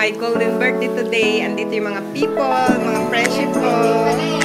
my golden birthday today. Andito yung mga people, mga friendship ko.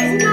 Yes,